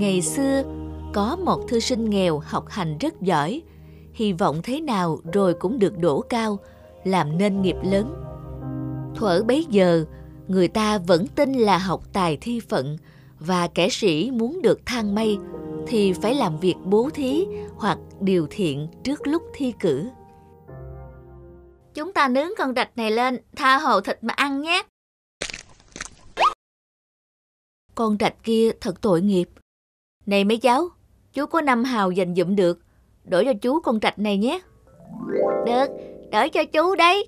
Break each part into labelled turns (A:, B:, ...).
A: Ngày xưa, có một thư sinh nghèo học hành rất giỏi, hy vọng thế nào rồi cũng được đổ cao, làm nên nghiệp lớn. Thuở bấy giờ, người ta vẫn tin là học tài thi phận và kẻ sĩ muốn được thăng mây thì phải làm việc bố thí hoặc điều thiện trước lúc thi cử.
B: Chúng ta nướng con rạch này lên, tha hồ thịt mà ăn nhé.
A: Con rạch kia thật tội nghiệp. Này mấy cháu, chú có năm hào dành dụm được, đổi cho chú con trạch này nhé.
B: Được, đổi cho chú đấy.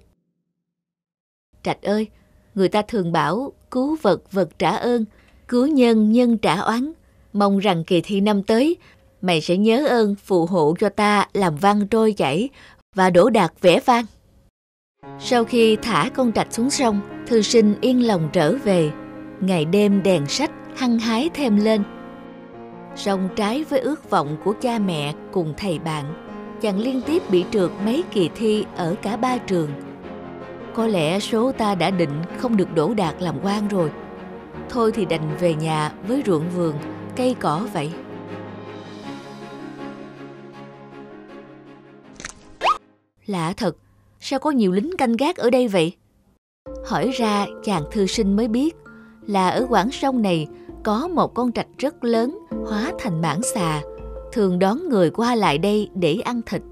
A: Trạch ơi, người ta thường bảo cứu vật vật trả ơn, cứu nhân nhân trả oán. Mong rằng kỳ thi năm tới, mày sẽ nhớ ơn phù hộ cho ta làm văn trôi chảy và đổ đạt vẽ vang. Sau khi thả con trạch xuống sông, thư sinh yên lòng trở về. Ngày đêm đèn sách hăng hái thêm lên. Song trái với ước vọng của cha mẹ cùng thầy bạn, chàng liên tiếp bị trượt mấy kỳ thi ở cả ba trường. Có lẽ số ta đã định không được đỗ đạt làm quan rồi. Thôi thì đành về nhà với ruộng vườn, cây cỏ vậy. Lạ thật, sao có nhiều lính canh gác ở đây vậy? Hỏi ra chàng thư sinh mới biết là ở quãng sông này có một con trạch rất lớn hóa thành mãng xà, thường đón người qua lại đây để ăn thịt.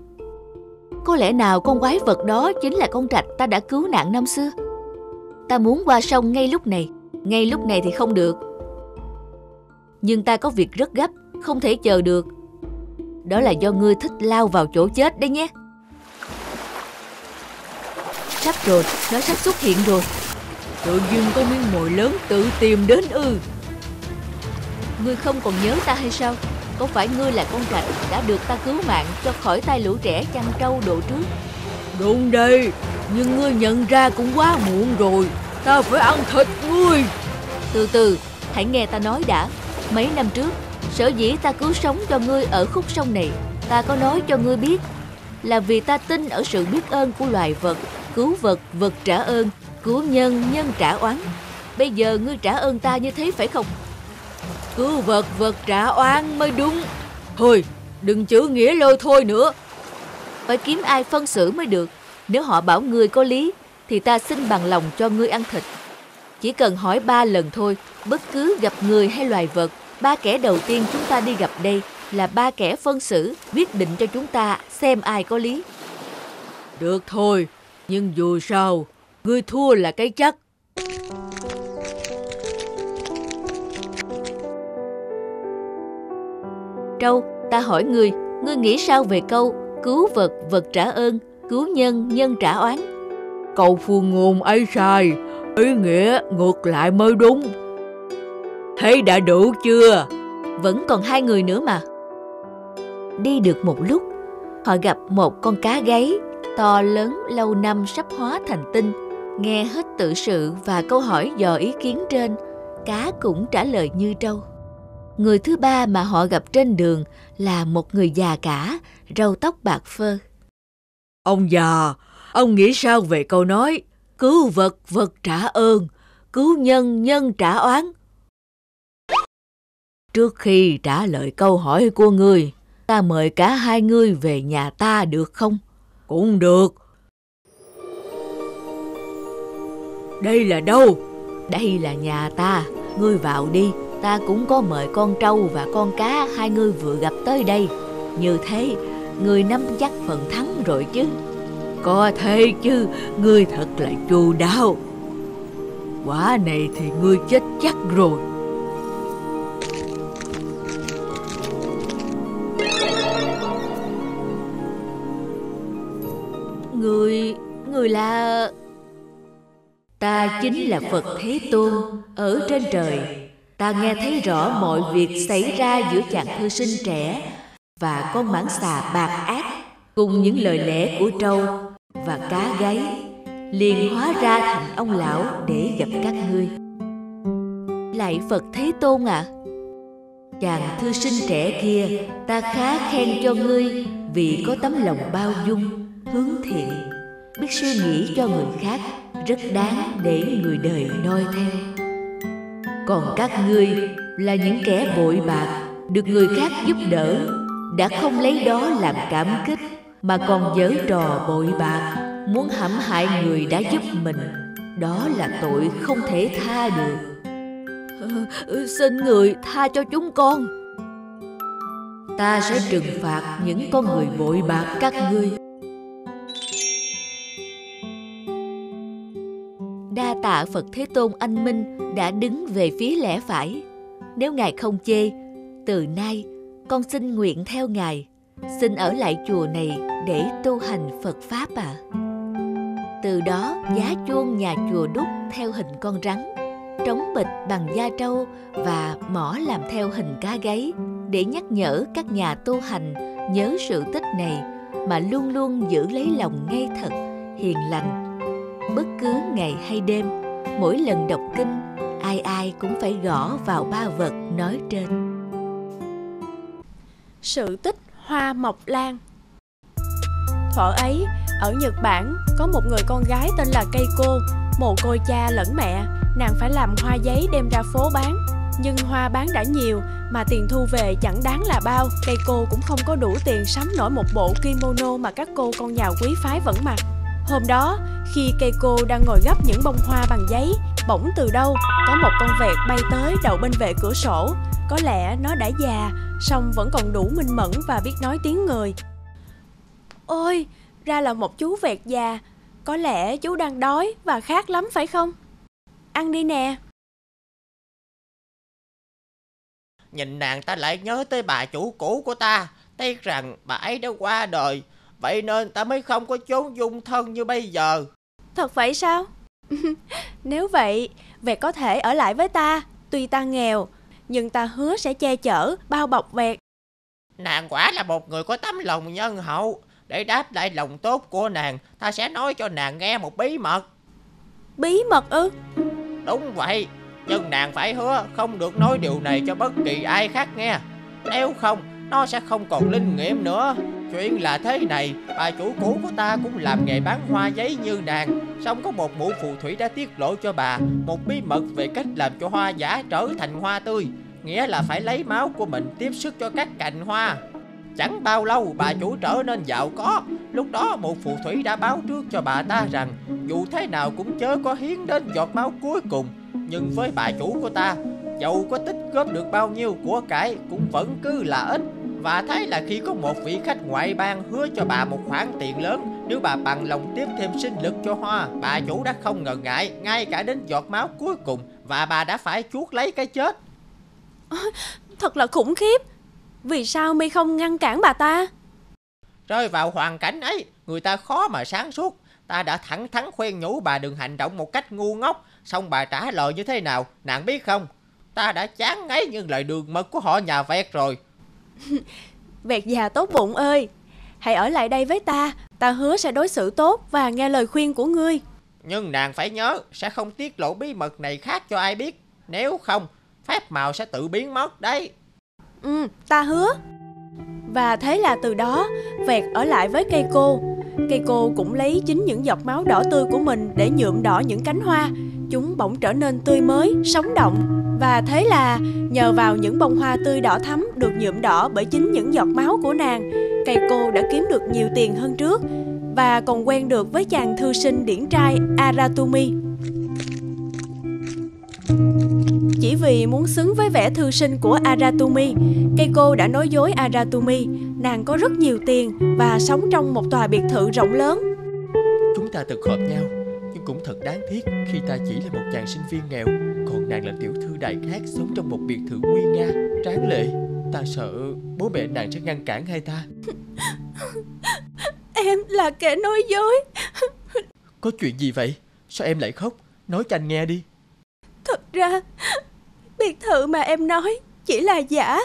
A: Có lẽ nào con quái vật đó chính là con trạch ta đã cứu nạn năm xưa? Ta muốn qua sông ngay lúc này, ngay lúc này thì không được. Nhưng ta có việc rất gấp, không thể chờ được. Đó là do ngươi thích lao vào chỗ chết đấy nhé. Sắp rồi, nó sắp xuất hiện rồi.
C: Tự dưng có miếng mồi lớn tự tìm đến ư.
A: Ngươi không còn nhớ ta hay sao? Có phải ngươi là con rạch đã được ta cứu mạng cho khỏi tay lũ trẻ chăn trâu độ trước?
C: Đúng đây, nhưng ngươi nhận ra cũng quá muộn rồi. Ta phải ăn thịt ngươi.
A: Từ từ, hãy nghe ta nói đã. Mấy năm trước, sở dĩ ta cứu sống cho ngươi ở khúc sông này, ta có nói cho ngươi biết là vì ta tin ở sự biết ơn của loài vật, cứu vật, vật trả ơn, cứu nhân, nhân trả oán. Bây giờ ngươi trả ơn ta như thế phải không?
C: Cứu vật, vật trả oan mới đúng. Thôi, đừng chữ nghĩa lôi thôi nữa.
A: Phải kiếm ai phân xử mới được. Nếu họ bảo ngươi có lý, thì ta xin bằng lòng cho ngươi ăn thịt. Chỉ cần hỏi ba lần thôi, bất cứ gặp người hay loài vật, ba kẻ đầu tiên chúng ta đi gặp đây là ba kẻ phân xử, quyết định cho chúng ta xem ai có lý.
C: Được thôi, nhưng dù sao, ngươi thua là cái chắc.
A: Trâu, ta hỏi ngươi, ngươi nghĩ sao về câu cứu vật, vật trả ơn, cứu nhân, nhân trả oán?
C: Câu phương ngôn ấy sai, ý nghĩa ngược lại mới đúng. Thấy đã đủ chưa?
A: Vẫn còn hai người nữa mà. Đi được một lúc, họ gặp một con cá gáy to lớn lâu năm sắp hóa thành tinh. Nghe hết tự sự và câu hỏi dò ý kiến trên, cá cũng trả lời như trâu. Người thứ ba mà họ gặp trên đường là một người già cả, râu tóc bạc phơ.
C: Ông già, ông nghĩ sao về câu nói cứu vật vật trả ơn, cứu nhân nhân trả oán? Trước khi trả lời câu hỏi của ngươi, ta mời cả hai ngươi về nhà ta được không? Cũng được. Đây là đâu?
A: Đây là nhà ta, ngươi vào đi. Ta cũng có mời con trâu và con cá hai ngươi vừa gặp tới đây. Như thế, người nắm chắc phần thắng rồi chứ.
C: Có thế chứ, ngươi thật là chu đáo. Quả này thì ngươi chết chắc rồi.
A: Người, người là... Ta chính là Phật Thế Tôn ở trên trời. Ta nghe thấy rõ mọi việc xảy ra giữa chàng thư sinh trẻ và con mãng xà bạc ác cùng những lời lẽ của trâu và cá gáy liền hóa ra thành ông lão để gặp các ngươi. Lại Phật Thế Tôn ạ, à, chàng thư sinh trẻ kia ta khá khen cho ngươi vì có tấm lòng bao dung hướng thiện biết suy nghĩ cho người khác rất đáng để người đời noi theo còn các ngươi là những kẻ bội bạc được người khác giúp đỡ đã không lấy đó làm cảm kích mà còn giở trò bội bạc muốn hãm hại người đã giúp mình. Đó là tội không thể tha được.
D: Ừ, xin người tha cho chúng con.
A: Ta sẽ trừng phạt những con người bội bạc các ngươi tạ phật thế tôn anh minh đã đứng về phía lẽ phải. Nếu ngài không chê, từ nay con xin nguyện theo ngài. Xin ở lại chùa này để tu hành phật pháp à từ đó, giá chuông nhà chùa đúc theo hình con rắn, trống bịch bằng da trâu và mỏ làm theo hình cá gáy để nhắc nhở các nhà tu hành nhớ sự tích này mà luôn luôn giữ lấy lòng ngay thật, hiền lành bất cứ ngày hay đêm, mỗi lần đọc kinh, ai ai cũng phải gõ vào ba vật nói trên.
E: Sự tích hoa mộc lan. Thuở ấy, ở nhật bản, có một người con gái tên là cây cô mồ côi cha lẫn mẹ. Nàng phải làm hoa giấy đem ra phố bán. Nhưng hoa bán đã nhiều, mà tiền thu về chẳng đáng là bao. Cây cô cũng không có đủ tiền sắm nổi một bộ kimono mà các cô con nhà quý phái vẫn mặc hôm đó, khi cây cô đang ngồi gấp những bông hoa bằng giấy, bỗng từ đâu có một con vẹt bay tới đậu bên vệ cửa sổ. Có lẽ nó đã già, song vẫn còn đủ minh mẫn và biết nói tiếng người. Ôi, ra là một chú vẹt già. Có lẽ chú đang đói và khát lắm phải không? Ăn đi nè.
F: Nhìn nàng ta lại nhớ tới bà chủ cũ của ta. Tiếc rằng bà ấy đã qua đời vậy nên ta mới không có chốn dung thân như bây giờ.
E: Thật vậy sao? Nếu vậy vẹt có thể ở lại với ta tuy ta nghèo nhưng ta hứa sẽ che chở bao bọc vẹt.
F: Nàng quả là một người có tấm lòng nhân hậu. Để đáp lại lòng tốt của nàng ta sẽ nói cho nàng nghe một bí mật.
E: Bí mật ư?
F: Đúng vậy nhưng nàng phải hứa không được nói điều này cho bất kỳ ai khác nghe. Nếu không nó sẽ không còn linh nghiệm nữa chuyện là thế này. Bà chủ cũ của ta cũng làm nghề bán hoa giấy như nàng. Xong có một mụ phù thủy đã tiết lộ cho bà, một bí mật về cách làm cho hoa giả trở thành hoa tươi. Nghĩa là phải lấy máu của mình tiếp sức cho các cành hoa. Chẳng bao lâu, bà chủ trở nên giàu có. Lúc đó một phù thủy đã báo trước cho bà ta rằng, Dù thế nào cũng chớ có hiến đến giọt máu cuối cùng. Nhưng với bà chủ của ta Dẫu có tích góp được bao nhiêu của cải Cũng vẫn cứ là ít. Và thấy là khi có một vị khách ngoại bang Hứa cho bà một khoản tiền lớn Nếu bà bằng lòng tiếp thêm sinh lực cho hoa Bà chủ đã không ngần ngại Ngay cả đến giọt máu cuối cùng Và bà đã phải chuốt lấy cái chết
E: Thật là khủng khiếp vì sao mi không ngăn cản bà ta?
F: Rơi vào hoàn cảnh ấy, người ta khó mà sáng suốt. Ta đã thẳng thắn khuyên nhủ bà đừng hành động một cách ngu ngốc. Xong bà trả lời như thế nào, nàng biết không? Ta đã chán ngấy những lời đường mật của họ nhà vẹt rồi.
E: vẹt già tốt bụng ơi, hãy ở lại đây với ta. Ta hứa sẽ đối xử tốt và nghe lời khuyên của ngươi.
F: Nhưng nàng phải nhớ, sẽ không tiết lộ bí mật này khác cho ai biết. Nếu không, phép màu sẽ tự biến mất đấy.
E: Ừ, ta hứa Và thế là từ đó Vẹt ở lại với cây cô Cây cô cũng lấy chính những giọt máu đỏ tươi của mình Để nhuộm đỏ những cánh hoa Chúng bỗng trở nên tươi mới, sống động. Và thế là nhờ vào những bông hoa tươi đỏ thắm Được nhuộm đỏ bởi chính những giọt máu của nàng Cây cô đã kiếm được nhiều tiền hơn trước Và còn quen được với chàng thư sinh điển trai Aratumi. Chỉ vì muốn xứng với vẻ thư sinh của Aratumi, cô đã nói dối Aratumi nàng có rất nhiều tiền và sống trong một tòa biệt thự rộng lớn.
G: Chúng ta thực hợp nhau, cũng thật đáng tiếc khi ta chỉ là một chàng sinh viên nghèo, còn nàng là tiểu thư đại khác sống trong một biệt thự nguy nga, tráng lệ. Ta sợ bố mẹ nàng sẽ ngăn cản hai ta.
E: em là kẻ nói dối.
G: Có chuyện gì vậy? Sao em lại khóc? Nói cho anh nghe đi.
E: Thật ra Biệt thự mà em nói chỉ là giả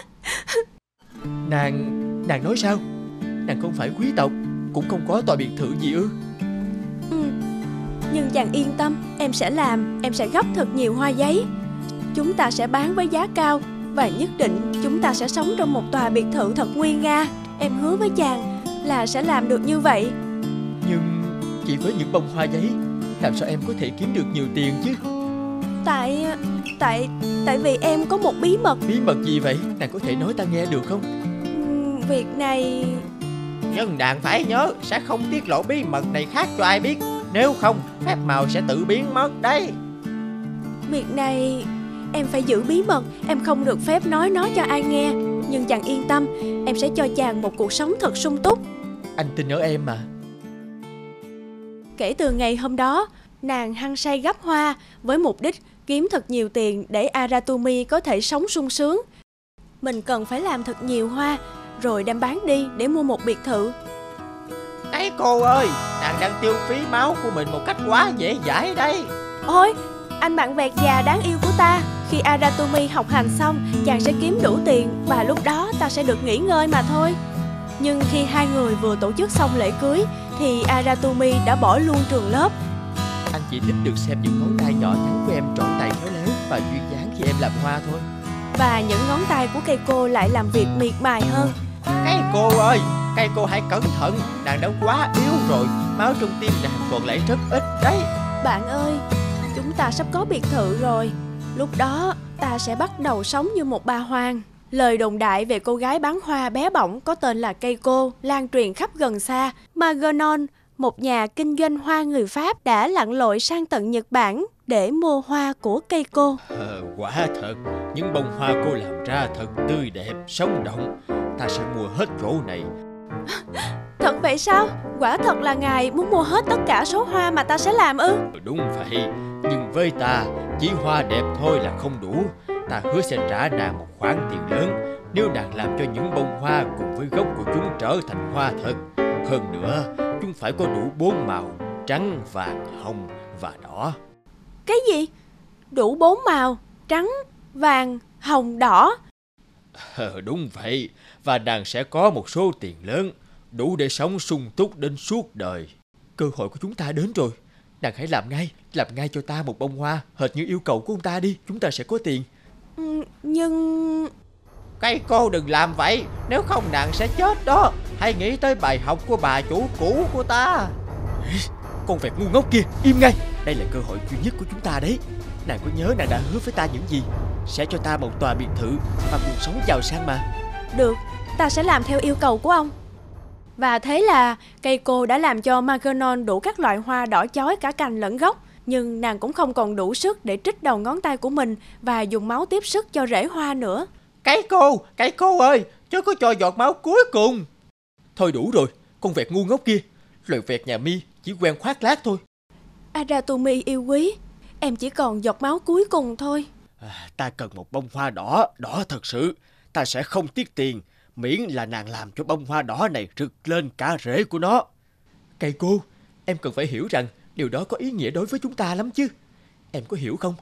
G: Nàng... nàng nói sao Nàng không phải quý tộc Cũng không có tòa biệt thự gì ư.
E: Nhưng chàng yên tâm Em sẽ làm Em sẽ gấp thật nhiều hoa giấy. Chúng ta sẽ bán với giá cao Và nhất định chúng ta sẽ sống trong một tòa biệt thự thật nguy nga. Em hứa với chàng là sẽ làm được như vậy.
G: Nhưng chỉ với những bông hoa giấy Làm sao em có thể kiếm được nhiều tiền chứ?
E: Tại Tại Tại vì em có một bí mật.
F: Bí mật gì vậy? Nàng có thể nói ta nghe được không?
E: Việc này
H: Nhưng nàng phải nhớ sẽ không tiết lộ bí mật này khác cho ai biết Nếu không phép màu sẽ tự biến mất đấy.
E: Việc này Em phải giữ bí mật. Em không được phép nói nó cho ai nghe. Nhưng chàng yên tâm Em sẽ cho chàng một cuộc sống thật sung túc.
F: Anh tin ở em mà.
E: Kể từ ngày hôm đó Nàng hăng say gấp hoa Với mục đích kiếm thật nhiều tiền Để Aratumi có thể sống sung sướng. Mình cần phải làm thật nhiều hoa Rồi đem bán đi để mua một biệt thự
H: Cái cô ơi. Nàng đang tiêu phí máu của mình một cách quá dễ dãi đấy
E: Ôi anh bạn vẹt già đáng yêu của ta. Khi Aratumi học hành xong Chàng sẽ kiếm đủ tiền Và lúc đó ta sẽ được nghỉ ngơi mà thôi. Nhưng khi hai người vừa tổ chức xong lễ cưới Thì Aratumi đã bỏ luôn trường lớp.
F: Anh chỉ thích được xem những ngón tay nhỏ nhắn của em trổ tài khéo léo Và duyên dáng khi em làm hoa thôi.
E: Và những ngón tay của cây cô lại làm việc miệt mài hơn.
H: Cái cô ơi Cái cô hãy cẩn thận Nàng đã quá yếu rồi Máu trong tim nàng còn lại rất ít đấy
E: Bạn ơi Chúng ta sắp có biệt thự rồi Lúc đó ta sẽ bắt đầu sống như một bà hoàng Lời đồn đại về cô gái bán hoa bé bỏng có tên là cây cô lan truyền khắp gần xa. Maganon, một nhà kinh doanh hoa người Pháp đã lặn lội sang tận Nhật Bản để mua hoa của cây cô.
F: ờ, Quả thật Những bông hoa cô làm ra thật tươi đẹp, sống động Ta sẽ mua hết chỗ này
E: Thật vậy sao? Quả thật là ngài muốn mua hết tất cả số hoa mà ta sẽ làm ư?
F: Ừ, Đúng vậy Nhưng với ta Chỉ hoa đẹp thôi là không đủ Ta hứa sẽ trả nàng một khoản tiền lớn Nếu nàng làm cho những bông hoa Cùng với gốc của chúng trở thành hoa thật Hơn nữa Chúng phải có đủ bốn màu Trắng, vàng, hồng và đỏ
E: Cái gì? Đủ bốn màu, trắng, vàng, hồng, đỏ.
F: Ờ, Đúng vậy. Và nàng sẽ có một số tiền lớn Đủ để sống sung túc đến suốt đời. Cơ hội của chúng ta đến rồi. Nàng hãy làm ngay Làm ngay cho ta một bông hoa Hệt như yêu cầu của ông ta đi. Chúng ta sẽ có tiền.
E: Ừ, Nhưng...
H: Cái cô đừng làm vậy. Nếu không nàng sẽ chết đó. Hãy nghĩ tới bài học của bà chủ cũ của ta.
F: Con vẹt ngu ngốc kia Im ngay. Đây là cơ hội duy nhất của chúng ta đấy. Nàng có nhớ nàng đã hứa với ta những gì Sẽ cho ta một tòa biệt thự Và cuộc sống giàu sang mà
E: Được, ta sẽ làm theo yêu cầu của ông. Và thế là cây cô đã làm cho Maganon đủ các loại hoa đỏ chói cả cành lẫn gốc. Nhưng nàng cũng không còn đủ sức để trích đầu ngón tay của mình và dùng máu tiếp sức cho rễ hoa nữa.
H: Cái cô Cái cô ơi Chứ có cho giọt máu cuối cùng
F: Thôi đủ rồi Con vẹt ngu ngốc kia Loài vẹt nhà mi chỉ quen khoác lác thôi
E: Aratumi yêu quý, em chỉ còn giọt máu cuối cùng thôi.
F: À, Ta cần một bông hoa đỏ Đỏ thật sự. Ta sẽ không tiếc tiền. Miễn là nàng làm cho bông hoa đỏ này rực lên cả rễ của nó. Cây cô Em cần phải hiểu rằng Điều đó có ý nghĩa đối với chúng ta lắm chứ. Em có hiểu không?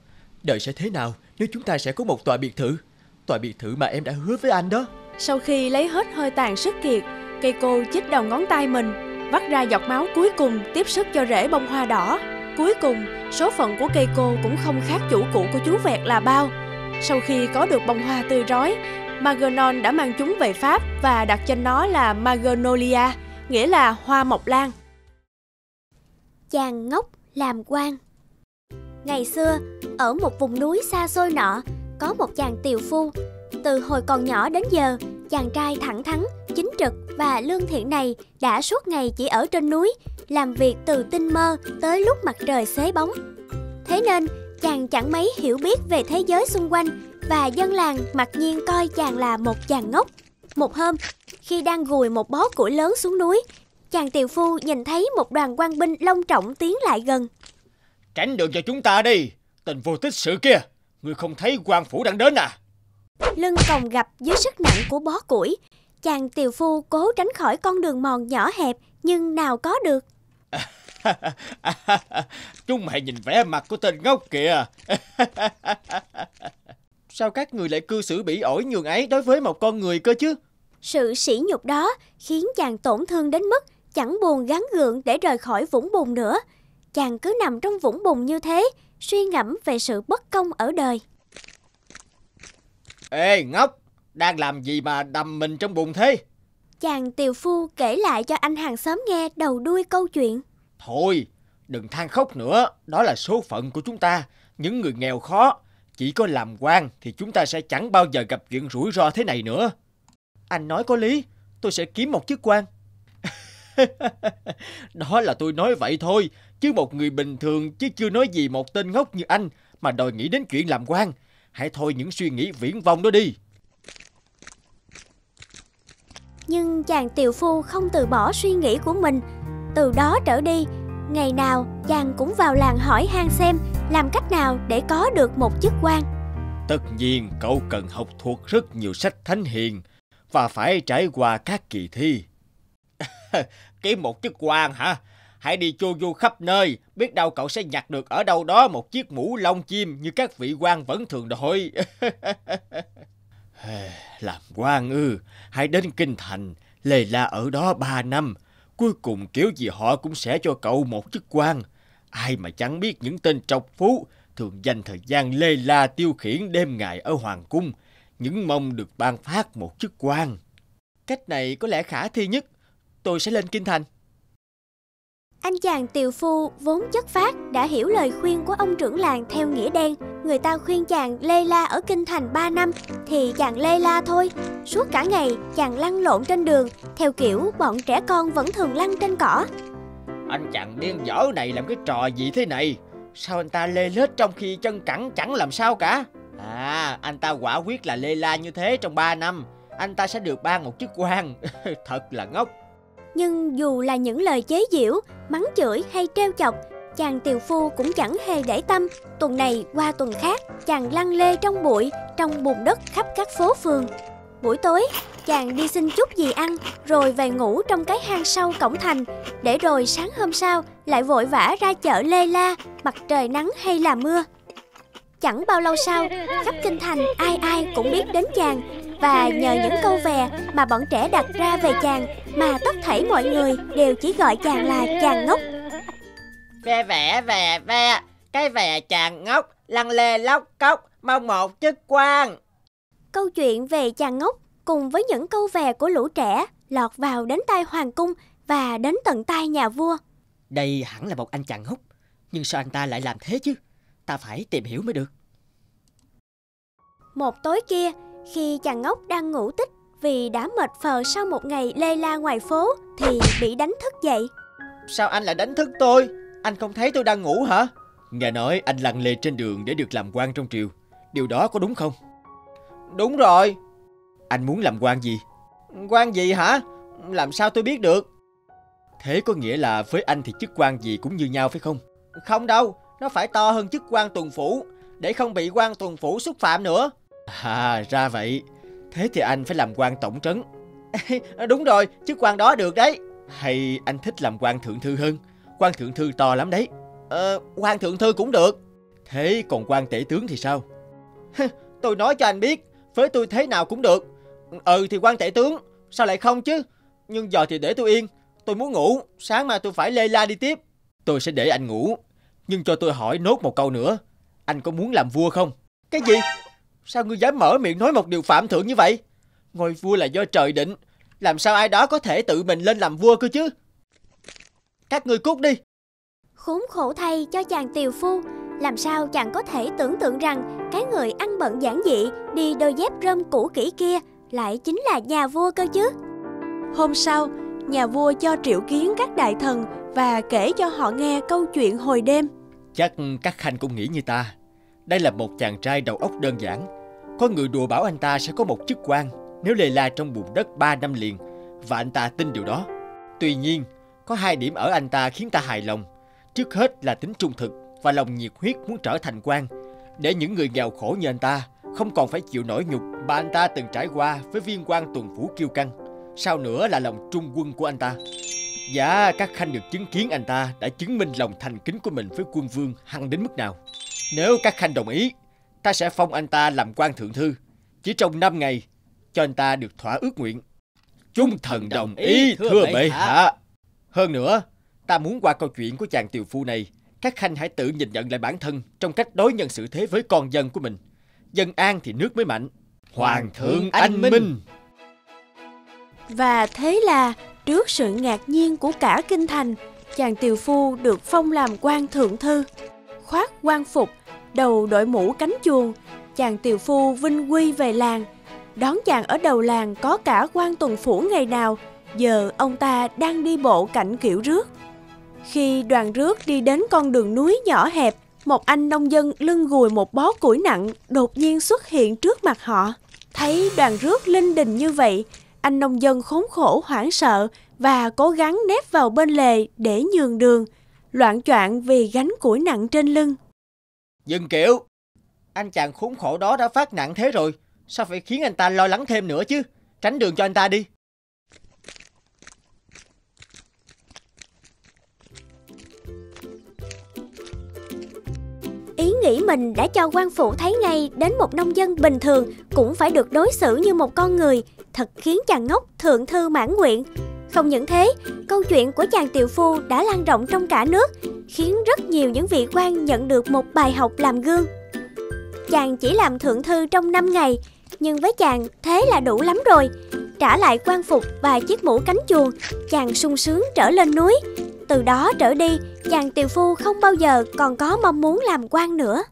F: Đời sẽ thế nào nếu chúng ta sẽ có một tòa biệt thự? Tòa biệt thự mà em đã hứa với anh đó.
E: Sau khi lấy hết hơi tàn sức kiệt, cây cô chích đầu ngón tay mình, vắt ra giọt máu cuối cùng tiếp sức cho rễ bông hoa đỏ. Cuối cùng, số phận của cây cô cũng không khác chủ cũ của chú vẹt là bao. Sau khi có được bông hoa tươi rói, Maganon đã mang chúng về Pháp và đặt cho nó là Magnolia, nghĩa là hoa mộc lan.
B: Chàng ngốc làm quan Ngày xưa, ở một vùng núi xa xôi nọ, có một chàng tiều phu. Từ hồi còn nhỏ đến giờ, chàng trai thẳng thắn, chính trực và lương thiện này đã suốt ngày chỉ ở trên núi, làm việc từ tinh mơ tới lúc mặt trời xế bóng. Thế nên, chàng chẳng mấy hiểu biết về thế giới xung quanh và dân làng mặc nhiên coi chàng là một chàng ngốc. Một hôm, khi đang gùi một bó củi lớn xuống núi, chàng tiều phu nhìn thấy một đoàn quan binh long trọng tiến lại gần.
F: Tránh đường cho chúng ta đi tình vô tích sự kia người không thấy quan phủ đang đến à
B: lưng còng gập dưới sức nặng của bó củi. Chàng tiều phu cố tránh khỏi con đường mòn nhỏ hẹp, nhưng nào có được.
F: Chúng mày nhìn vẻ mặt của tên ngốc kìa
H: Sao các người lại cư xử bỉ ổi nhường ấy đối với một con người cơ chứ
B: Sự sỉ nhục đó khiến chàng tổn thương đến mức chẳng buồn gắng gượng để rời khỏi vũng bùn nữa. Chàng cứ nằm trong vũng bùn như thế, suy ngẫm về sự bất công ở đời.
H: Ê ngốc Đang làm gì mà đầm mình trong bùn thế
B: Chàng tiều phu kể lại cho anh hàng xóm nghe đầu đuôi câu chuyện.
H: Thôi đừng than khóc nữa Đó là số phận của chúng ta
F: những người nghèo khó. Chỉ có làm quan thì chúng ta sẽ chẳng bao giờ gặp chuyện rủi ro thế này nữa. Anh nói có lý, tôi sẽ kiếm một chức quan. Đó là tôi nói vậy thôi, chứ một người bình thường chứ chưa nói gì một tên ngốc như anh mà đòi nghĩ đến chuyện làm quan. Hãy thôi những suy nghĩ viễn vông đó đi.
B: Nhưng chàng tiều phu không từ bỏ suy nghĩ của mình. Từ đó trở đi, ngày nào chàng cũng vào làng hỏi han xem làm cách nào để có được một chức quan.
F: Tất nhiên cậu cần học thuộc rất nhiều sách thánh hiền và phải trải qua các kỳ thi. Kiếm một chức quan hả? Hãy đi chu du khắp nơi, biết đâu cậu sẽ nhặt được ở đâu đó một chiếc mũ lông chim như các vị quan vẫn thường đội Làm quan ư, hãy đến Kinh Thành, lề la ở đó ba năm. Cuối cùng kiểu gì họ cũng sẽ cho cậu một chức quan. Ai mà chẳng biết những tên trọc phú thường dành thời gian lê la tiêu khiển đêm ngày ở Hoàng Cung, những mong được ban phát một chức quan. Cách này có lẽ khả thi nhất. Tôi sẽ lên Kinh Thành.
B: Anh chàng tiều phu vốn chất phát đã hiểu lời khuyên của ông trưởng làng theo nghĩa đen. Người ta khuyên chàng lê la ở kinh thành 3 năm thì chàng lê la thôi. Suốt cả ngày chàng lăn lộn trên đường theo kiểu bọn trẻ con vẫn thường lăn trên cỏ.
F: Anh chàng điên dở này làm cái trò gì thế này? Sao anh ta lê lết trong khi chân cẳng chẳng làm sao cả? À, anh ta quả quyết là lê la như thế trong 3 năm. Anh ta sẽ được ban một chức quan. Thật là ngốc.
B: Nhưng dù là những lời chế giễu, mắng chửi hay trêu chọc, chàng tiều phu cũng chẳng hề để tâm. Tuần này qua tuần khác, chàng lăn lê trong bụi, trong bùn đất khắp các phố phường. Buổi tối, chàng đi xin chút gì ăn, rồi về ngủ trong cái hang sâu cổng thành, để rồi sáng hôm sau lại vội vã ra chợ lê la, mặt trời nắng hay là mưa. Chẳng bao lâu sau, khắp kinh thành ai ai cũng biết đến chàng và nhờ những câu vè mà bọn trẻ đặt ra về chàng mà tất thảy mọi người đều chỉ gọi chàng là chàng ngốc.
H: Ve vẽ vè ve, cái vè chàng ngốc, lăn lê lóc cốc, mong một chức quan.
B: Câu chuyện về chàng ngốc cùng với những câu vè của lũ trẻ lọt vào đến tai hoàng cung và đến tận tai nhà vua.
F: Đây hẳn là một anh chàng ngốc, nhưng sao anh ta lại làm thế chứ? Ta phải tìm hiểu mới được.
B: Một tối kia, khi chàng ngốc đang ngủ tích vì đã mệt phờ sau một ngày lê la ngoài phố thì bị đánh thức dậy.
F: Sao anh lại đánh thức tôi? Anh không thấy tôi đang ngủ hả? Nghe nói anh lăn lê trên đường để được làm quan trong triều. Điều đó có đúng không?
H: Đúng rồi.
F: Anh muốn làm quan gì?
H: Quan gì hả? Làm sao tôi biết được?
F: Thế có nghĩa là với anh thì chức quan gì cũng như nhau phải không?
H: Không đâu, nó phải to hơn chức quan tuần phủ, để không bị quan tuần phủ xúc phạm nữa.
F: À, ra vậy. Thế thì anh phải làm quan tổng trấn.
H: Đúng rồi, chức quan đó được đấy.
F: Hay anh thích làm quan thượng thư hơn? Quan thượng thư to lắm đấy.
H: Ờ, quan thượng thư cũng được.
F: Thế còn quan tể tướng thì sao?
H: tôi nói cho anh biết, với tôi thế nào cũng được. Ừ thì quan tể tướng, sao lại không chứ? Nhưng giờ thì để tôi yên, tôi muốn ngủ, sáng mai tôi phải lê la đi tiếp.
F: Tôi sẽ để anh ngủ, nhưng cho tôi hỏi nốt một câu nữa. Anh có muốn làm vua không?
H: Cái gì? Sao ngươi dám mở miệng nói một điều phạm thượng như vậy? Ngôi vua là do trời định, làm sao ai đó có thể tự mình lên làm vua cơ chứ? Các ngươi cút đi.
B: Khốn khổ thay cho chàng tiều phu, làm sao chàng có thể tưởng tượng rằng cái người ăn bận giản dị đi đôi dép rơm cũ kỹ kia lại chính là nhà vua cơ chứ?
E: Hôm sau, nhà vua cho triệu kiến các đại thần và kể cho họ nghe câu chuyện hồi đêm.
F: Chắc các khanh cũng nghĩ như ta. Đây là một chàng trai đầu óc đơn giản. Có người đùa bảo anh ta sẽ có một chức quan nếu lề la trong bùn đất 3 năm liền và anh ta tin điều đó. Tuy nhiên, có hai điểm ở anh ta khiến ta hài lòng. Trước hết là tính trung thực và lòng nhiệt huyết muốn trở thành quan để những người nghèo khổ như anh ta không còn phải chịu nổi nhục mà anh ta từng trải qua với viên quan tuần phủ kiêu căng. Sau nữa là lòng trung quân của anh ta. Dạ, các khanh được chứng kiến anh ta đã chứng minh lòng thành kính của mình với quân vương hăng đến mức nào. Nếu các khanh đồng ý, ta sẽ phong anh ta làm quan thượng thư. Chỉ trong 5 ngày, cho anh ta được thỏa ước nguyện. Chúng thần đồng ý, thưa bệ hạ. Hơn nữa, ta muốn qua câu chuyện của chàng tiều phu này, các khanh hãy tự nhìn nhận lại bản thân trong cách đối nhân xử thế với con dân của mình. Dân an thì nước mới mạnh. Hoàng thượng anh minh.
E: Và thế là trước sự ngạc nhiên của cả kinh thành, chàng tiều phu được phong làm quan thượng thư. Khoác quan phục, đầu đội mũ cánh chuồng, chàng tiều phu vinh quy về làng. Đón chàng ở đầu làng có cả quan tuần phủ ngày nào, giờ ông ta đang đi bộ cạnh kiểu rước. Khi đoàn rước đi đến con đường núi nhỏ hẹp, một anh nông dân lưng gùi một bó củi nặng đột nhiên xuất hiện trước mặt họ. Thấy đoàn rước linh đình như vậy, anh nông dân khốn khổ hoảng sợ và cố gắng nép vào bên lề để nhường đường, loạn choạng vì gánh củi nặng trên lưng.
H: Dừng kiểu. Anh chàng khốn khổ đó đã phát nặng thế rồi. Sao phải khiến anh ta lo lắng thêm nữa chứ? Tránh đường cho anh ta đi.
B: Ý nghĩ mình đã cho quan phụ thấy ngay đến một nông dân bình thường cũng phải được đối xử như một con người, thật khiến chàng ngốc thượng thư mãn nguyện. Không những thế, câu chuyện của chàng tiểu phu đã lan rộng trong cả nước, khiến rất nhiều những vị quan nhận được một bài học làm gương. Chàng chỉ làm thượng thư trong 5 ngày, nhưng với chàng thế là đủ lắm rồi. Trả lại quan phục và chiếc mũ cánh chuồng, chàng sung sướng trở lên núi. Từ đó trở đi, chàng tiều phu không bao giờ còn có mong muốn làm quan nữa.